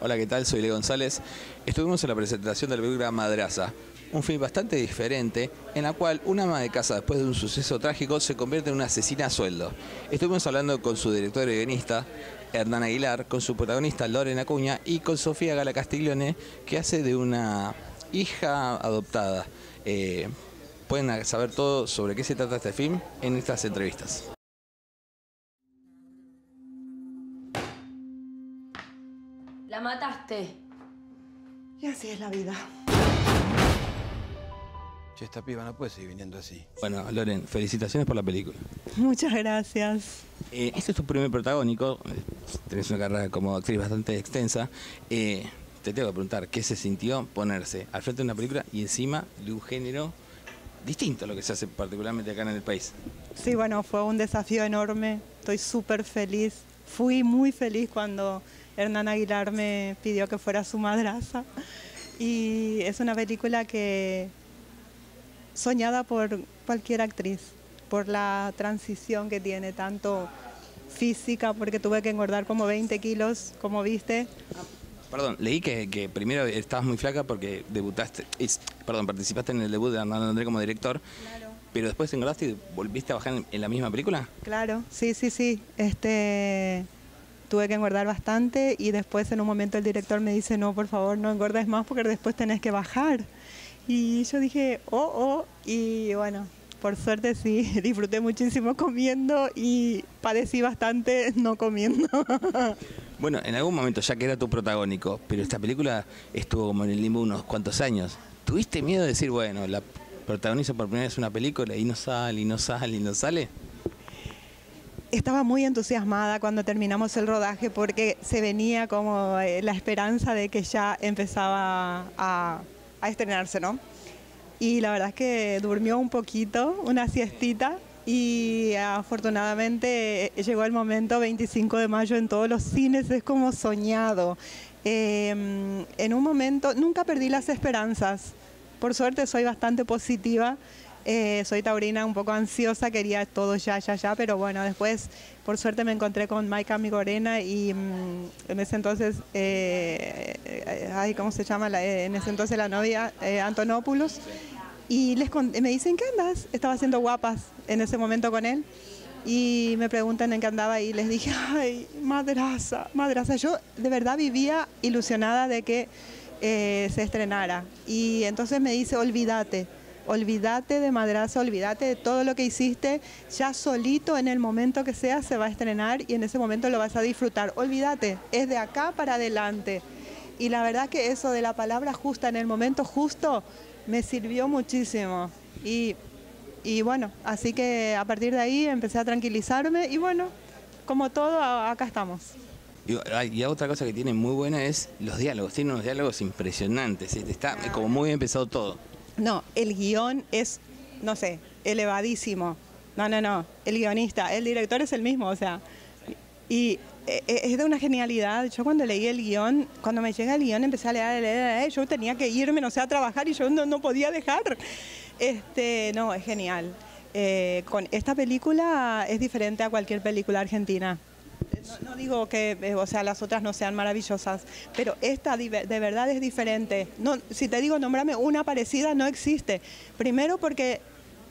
Hola, ¿qué tal? Soy Leo González. Estuvimos en la presentación de la película Madraza, un film bastante diferente en la cual una ama de casa después de un suceso trágico se convierte en una asesina a sueldo. Estuvimos hablando con su director y guionista, Hernán Aguilar, con su protagonista Lorena Acuña y con Sofía Gala Castiglione, que hace de una hija adoptada. Eh, pueden saber todo sobre qué se trata este film en estas entrevistas. La mataste. Y así es la vida. Che, esta piba no puede seguir viniendo así. Bueno, Loren, felicitaciones por la película. Muchas gracias. Eh, este es tu primer protagónico, eh, tenés una carrera como actriz bastante extensa. Eh, te tengo que preguntar, ¿qué se sintió ponerse al frente de una película y encima de un género distinto a lo que se hace particularmente acá en el país? Sí, bueno, fue un desafío enorme. Estoy súper feliz. Fui muy feliz cuando Hernán Aguilar me pidió que fuera su madraza. Y es una película que soñada por cualquier actriz, por la transición que tiene, tanto física, porque tuve que engordar como 20 kilos, como viste. Perdón, leí que, primero estabas muy flaca porque debutaste, perdón, participaste en el debut de Hernán André como director. Pero después engordaste y volviste a bajar en, la misma película. Claro, sí, sí, sí. Este, tuve que engordar bastante y después en un momento el director me dice, no, por favor, no engordes más porque después tenés que bajar. Y yo dije, oh, oh, y bueno, por suerte sí, disfruté muchísimo comiendo y padecí bastante no comiendo. Bueno, en algún momento ya que era tu protagónico, pero esta película estuvo como en el limbo unos cuantos años. ¿Tuviste miedo de decir, bueno, la protagonizo por primera vez una película y no sale, y no sale, y no sale? estaba muy entusiasmada cuando terminamos el rodaje porque se venía como eh, la esperanza de que ya empezaba a, estrenarse, ¿no? Y la verdad es que durmió un poquito, una siestita, y afortunadamente eh, llegó el momento 25 de mayo en todos los cines, es como soñado. Em, en un momento, nunca perdí las esperanzas, por suerte soy bastante positiva eh, soy taurina un poco ansiosa, quería todo ya, ya, ya, pero bueno, después por suerte me encontré con Maika Migorena y mm, en ese entonces, eh, eh, ay, ¿cómo se llama? en ese entonces la novia, Antonopoulos. Y les me dicen, ¿qué andas? Estaba haciendo guapas en ese momento con él. Y me preguntan en qué andaba y les dije, ay, madraza, madraza. Yo de verdad vivía ilusionada de que se estrenara. Y entonces me dice, olvídate olvídate de madraza, olvídate de todo lo que hiciste, ya solito en el momento que sea se va a estrenar y en ese momento lo vas a disfrutar. Olvídate, es de acá para adelante. Y la verdad que eso de la palabra justa en el momento justo me sirvió muchísimo. Y, y bueno, así que a partir de ahí empecé a tranquilizarme y bueno, como todo, acá estamos. Y, otra cosa que tiene muy buena es los diálogos, tiene unos diálogos impresionantes, está como muy bien empezado todo. No, el guion es, no sé, elevadísimo. No, no, no. El guionista, el director es el mismo, o sea. Y eh, eh, es de una genialidad. Yo cuando leí el guion, cuando me llega el guion empecé a leer, leer, leer, yo tenía que irme, no sé, a trabajar y yo no, no podía dejar. Este, no, es genial. Eh, con esta película es diferente a cualquier película argentina. No, digo que eh, o sea, las otras no sean maravillosas, pero esta de verdad es diferente. No, si te digo, nombrame una parecida, no existe. Primero porque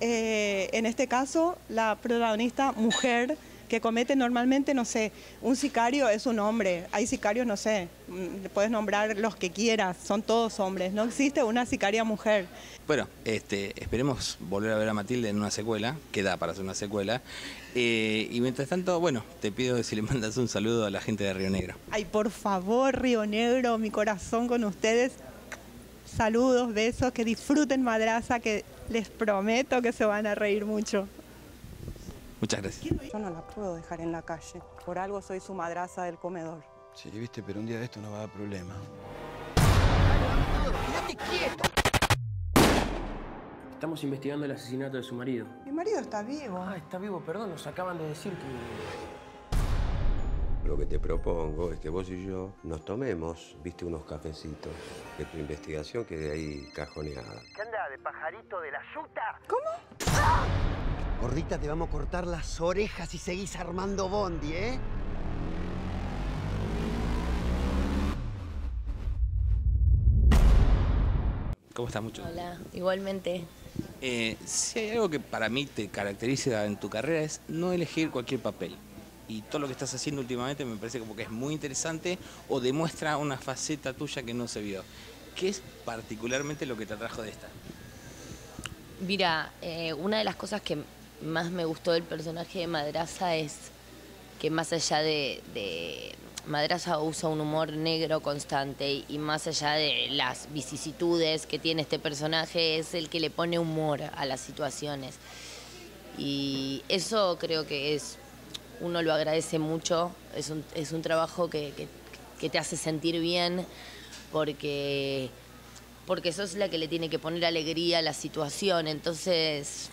eh, en este caso la protagonista mujer que comete normalmente, no sé, un sicario es un hombre, hay sicarios, no sé, mm, puedes nombrar los que quieras, son todos hombres, no existe una sicaria mujer. Bueno, este, esperemos volver a ver a Matilde en una secuela, que da para hacer una secuela. Eh, y mientras tanto, bueno, te pido que si le mandas un saludo a la gente de Río Negro. Ay, por favor, Río Negro, mi corazón con ustedes. Saludos, besos, que disfruten Madraza, que les prometo que se van a reír mucho. Muchas gracias. Yo no la puedo dejar en la calle. Por algo soy su madraza del comedor. Sí, viste, pero un día de esto no va a dar problema. Estamos investigando el asesinato de su marido. Mi marido está vivo. Ah, está vivo, perdón, nos acaban de decir que... Lo que te propongo es que vos y yo nos tomemos, viste, unos cafecitos de tu investigación que de ahí cajoneada. ¿Qué anda, de pajarito de la yuta? ¿Cómo? Gordita, te vamos a cortar las orejas si seguís armando bondi, ¿eh? ¿Cómo estás, mucho? Hola, igualmente. Eh, si hay algo que para mí te caracteriza en tu carrera es no elegir cualquier papel. Y todo lo que estás haciendo últimamente me parece como que es muy interesante o demuestra una faceta tuya que no se vio. ¿Qué es particularmente lo que te atrajo de esta? Mira, eh, una de las cosas que más me gustó del personaje de Madraza es que más allá de, de Madraza usa un humor negro constante y más allá de las vicisitudes que tiene este personaje es el que le pone humor a las situaciones. Y eso creo que es, uno lo agradece mucho, es un, es un trabajo que, que- que te hace sentir bien porque, porque sos la que le tiene que poner alegría a la situación. Entonces,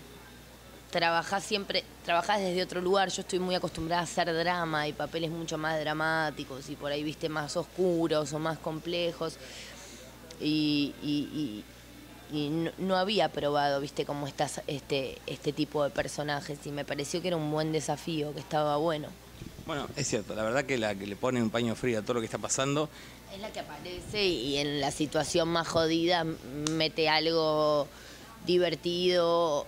trabajás siempre, trabajás desde otro lugar. Yo estoy muy acostumbrada a hacer drama y papeles mucho más dramáticos y por ahí, viste, más oscuros o más complejos. Y, y- y- y no, no había probado, viste, cómo estás este, este tipo de personajes y me pareció que era un buen desafío, que estaba bueno. Bueno, es cierto, la verdad que la que le pone un paño frío a todo lo que está pasando, Es la que aparece y en la situación más jodida mete algo divertido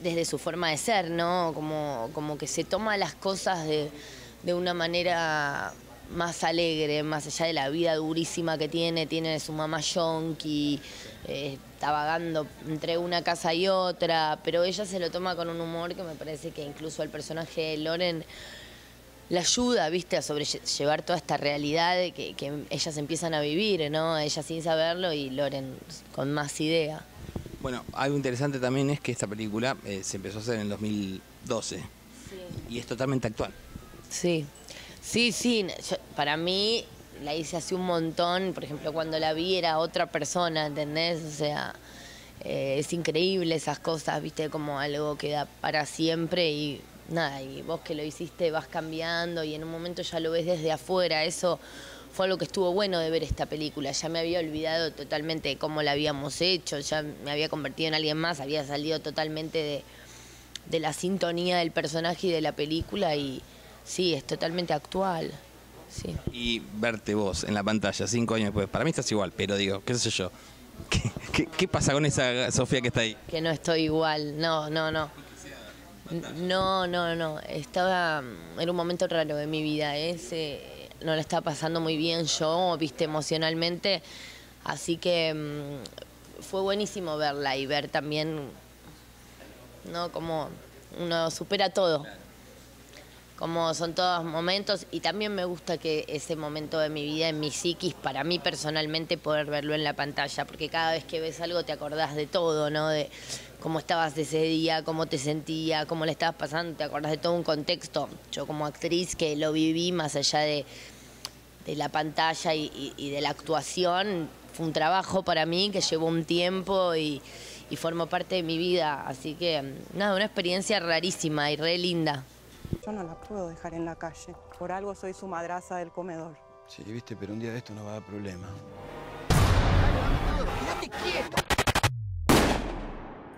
desde su forma de ser, ¿no? Como, como que se toma las cosas de, de una manera más alegre, más allá de la vida durísima que tiene, tiene su mamá yonki, eh, está vagando entre una casa y otra, pero ella se lo toma con un humor que me parece que incluso al personaje de Loren le ayuda, viste, a sobrellevar toda esta realidad que, que ellas empiezan a vivir, ¿no? Ella sin saberlo y Loren con más idea. Bueno, algo interesante también es que esta película eh, se empezó a hacer en el 2012 y es totalmente actual. Sí, sí, sí. yo- para mí la hice hace un montón. Por ejemplo, cuando la vi era otra persona, ¿entendés? O sea, eh, es increíble esas cosas, viste, como algo que da para siempre y nada, y vos que lo hiciste vas cambiando y en un momento ya lo ves desde afuera. Eso fue algo que estuvo bueno de ver esta película. Ya me había olvidado totalmente de cómo la habíamos hecho, ya me había convertido en alguien más, había salido totalmente de de la sintonía del personaje y de la película y sí, es totalmente actual. Sí. Y verte vos en la pantalla cinco años después, para mí estás igual, pero digo, qué sé yo, ¿qué, qué- qué pasa con esa Sofía que está ahí? Que no estoy igual, no, no, no. No, no, no. Estaba en un momento raro de mi vida, ¿eh? No la estaba pasando muy bien yo, viste, emocionalmente. Así que mm, fue buenísimo verla y ver también, ¿no? Como uno supera todo. Como son todos momentos y también me gusta que ese momento de mi vida, en mi psiquis, para mí personalmente poder verlo en la pantalla, porque cada vez que ves algo te acordás de todo, ¿no? De cómo estabas ese día, cómo te sentía, cómo le estabas pasando, te acordás de todo un contexto. Yo como actriz que lo viví más allá de, de la pantalla y, y- y de la actuación, fue un trabajo para mí que llevó un tiempo y, y formó parte de mi vida. Así que, mm, nada, una experiencia rarísima y re linda. Yo no la puedo dejar en la calle. Por algo soy su madraza del comedor. Sí, viste, pero un día de esto no va a dar problema.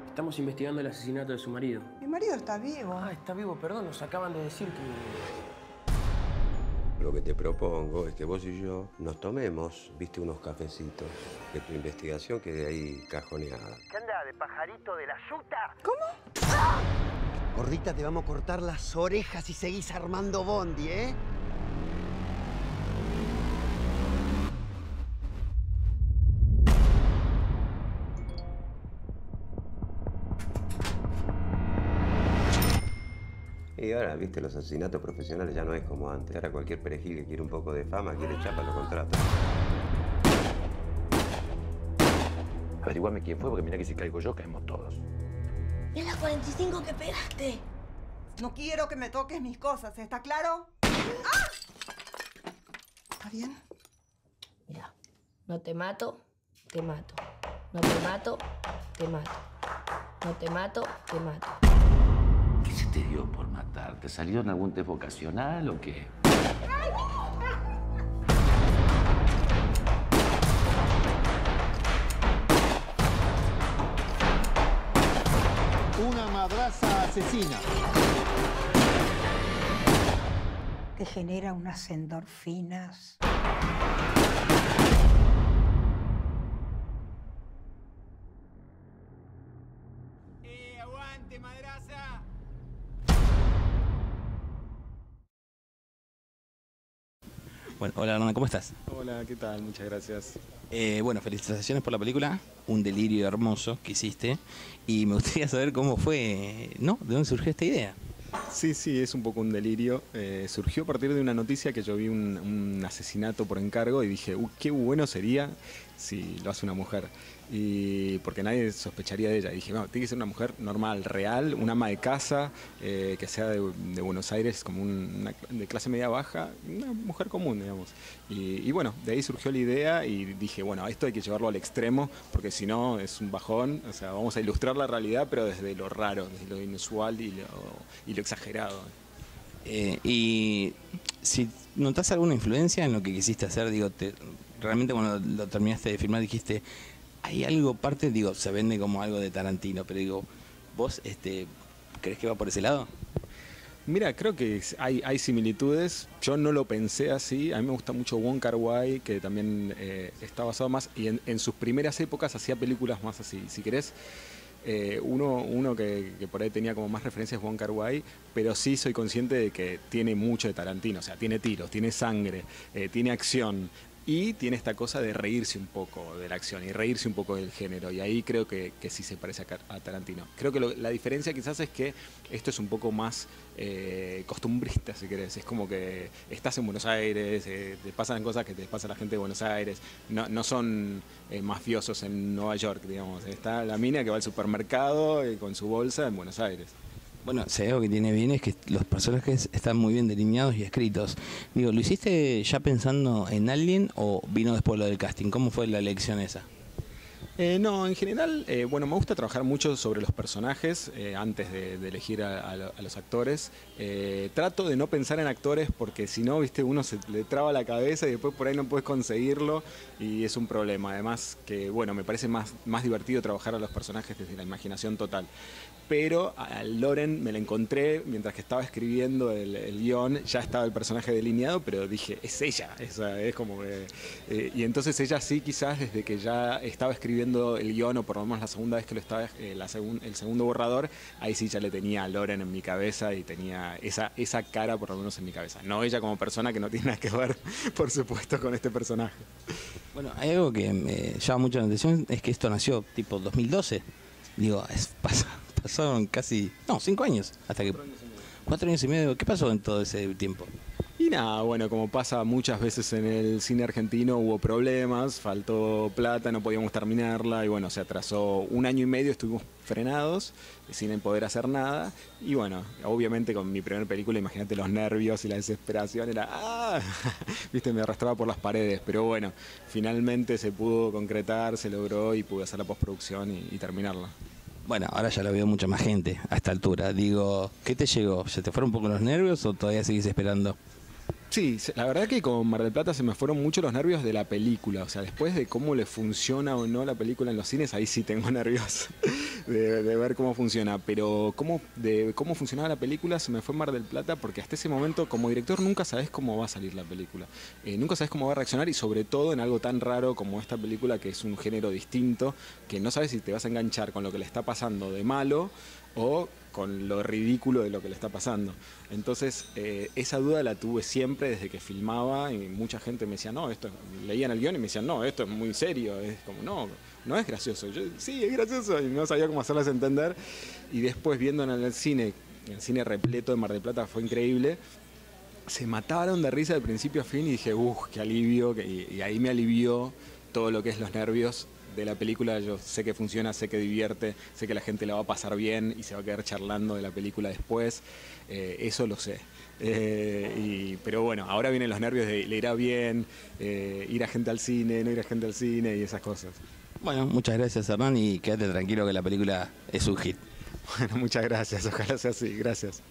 Estamos investigando el asesinato de su marido. Mi marido está vivo. Ah, está vivo, perdón, nos acaban de decir que... Lo que te propongo es que vos y yo nos tomemos, viste, unos cafecitos, que tu investigación quede ahí cajoneada. ¿Qué anda de pajarito de la yuta? Gordita, te vamos a cortar las orejas y seguís armando bondi, ¿eh? Ahora, viste, los asesinatos profesionales ya no es como antes. Ahora cualquier perejil que quiere un poco de fama, quiere chapa, lo contrata. Averiguame quién fue, porque mira que si caigo yo, caemos todos. Es la 45 que pegaste. No quiero que me toques mis cosas, ¿está claro? ¡Ah! ¿Está bien? Mira, no te mato, te mato. No te mato, te mato. No te mato, te mato. ¿Qué se te dio por? ¿Te salió en algún test vocacional o qué? Una madraza asesina. que genera unas endorfinas. Bueno, hola Hernán, ¿cómo estás? Hola, ¿qué tal? Muchas gracias. Eh, bueno, felicitaciones por la película, un delirio hermoso que hiciste y me gustaría saber cómo fue, ¿no? ¿De dónde surgió esta idea? Sí, sí, es un poco un delirio. Eh, surgió a partir de una noticia que yo vi un, un asesinato por encargo y dije, "Uh, qué bueno sería si lo hace una mujer. Y porque nadie sospecharía de ella. Y dije, no, tiene que ser una mujer normal, real, una ama de casa, eh, que sea de, Buenos Aires, como un- una de clase media baja, una mujer común, digamos. Y, y bueno, de ahí surgió la idea y dije, bueno, esto hay que llevarlo al extremo, porque si no es un bajón. O sea, vamos a ilustrar la realidad, pero desde lo raro, desde lo inusual y lo, y lo exagerado. Eh, y si notas alguna influencia en lo que quisiste hacer, digo, te- realmente cuando lo terminaste de filmar dijiste, hay algo parte, digo, se vende como algo de Tarantino, pero digo, vos, este, ¿crees que va por ese lado? Mira, creo que hay, similitudes. Yo no lo pensé así. A mí me gusta mucho Wong Kar que también eh, está basado más. Y en, sus primeras épocas hacía películas más así. Si querés, eh, uno, uno que, por ahí tenía como más referencias Wong Kar Wai, pero sí soy consciente de que tiene mucho de Tarantino. O sea, tiene tiros, tiene sangre, eh, tiene acción. Y tiene esta cosa de reírse un poco de la acción y reírse un poco del género. Y ahí creo que, que sí se parece a, Tarantino. Creo que la diferencia quizás es que esto es un poco más eh, costumbrista, si querés. Es como que estás en Buenos Aires, eh, te pasan cosas que te pasa a la gente de Buenos Aires. No, no son eh, mafiosos en Nueva York, digamos. Está la mina que va al supermercado con su bolsa en Buenos Aires. Bueno, si algo que tiene bien es que los personajes están muy bien delineados y escritos. Digo, ¿lo hiciste ya pensando en alguien o vino después lo del casting? ¿Cómo fue la elección esa? Eh, no, en general, eh, bueno, me gusta trabajar mucho sobre los personajes eh, antes de, elegir a, a los actores. Eh, trato de no pensar en actores porque si no, viste, uno se le traba la cabeza y después por ahí no puedes conseguirlo y es un problema. Además que, bueno, me parece más, más divertido trabajar a los personajes desde la imaginación total. Pero a Loren me la encontré mientras que estaba escribiendo el, el guion, ya estaba el personaje delineado, pero dije, es ella, esa es como que... eh, y entonces ella sí, quizás desde que ya estaba escribiendo el guion, o por lo menos la segunda vez que lo estaba, eh, la segun- el segundo borrador, ahí sí ya le tenía a Loren en mi cabeza y tenía esa, esa cara por lo menos en mi cabeza. No ella como persona que no tiene nada que ver, por supuesto, con este personaje. Bueno, hay algo que me llama mucho la atención, es que esto nació tipo 2012. Digo, es, pasa- pasaron casi, no, cinco años, hasta que... Cuatro años y medio, ¿qué pasó en todo ese tiempo? Y nada, bueno, como pasa muchas veces en el cine argentino, hubo problemas, faltó plata, no podíamos terminarla y bueno, se atrasó un año y medio, estuvimos frenados, sin poder hacer nada. Y bueno, obviamente con mi primera película, imagínate los nervios y la desesperación, era, ¡ah! Viste, me arrastraba por las paredes, pero bueno, finalmente se pudo concretar, se logró y pude hacer la postproducción y, y terminarla. Bueno, ahora ya lo veo mucha más gente a esta altura. Digo, ¿qué te llegó? ¿Se te fueron un poco los nervios o todavía seguís esperando? Sí, la verdad que con Mar del Plata se me fueron mucho los nervios de la película. O sea, después de cómo le funciona o no la película en los cines, ahí sí tengo nervios de, de ver cómo funciona. Pero cómo, de cómo funcionaba la película se me fue Mar del Plata porque hasta ese momento, como director, nunca sabes cómo va a salir la película. Eh, nunca sabes cómo va a reaccionar y sobre todo en algo tan raro como esta película que es un género distinto, que no sabes si te vas a enganchar con lo que le está pasando de malo o con lo ridículo de lo que le está pasando. Entonces, eh, esa duda la tuve siempre desde que filmaba y mucha gente me decía, no, esto, leían el guion y me decían, no, esto es muy serio, es como, no, no es gracioso. Yo, sí, es gracioso y no sabía cómo hacerlas entender. Y después viendo en el cine, el cine repleto de Mar del Plata fue increíble. Se mataron de risa de principio a fin y dije, uff, qué alivio, y, y ahí me alivió todo lo que es los nervios de la película. Yo sé que funciona, sé que divierte, sé que la gente la va a pasar bien y se va a quedar charlando de la película después. Eh, eso lo sé. Eh, y- pero bueno, ahora vienen los nervios de le irá bien, eh, ir a gente al cine, no ir a gente al cine y esas cosas. Bueno, muchas gracias Hernán y quédate tranquilo que la película es un hit. Bueno, muchas gracias, ojalá sea así, gracias.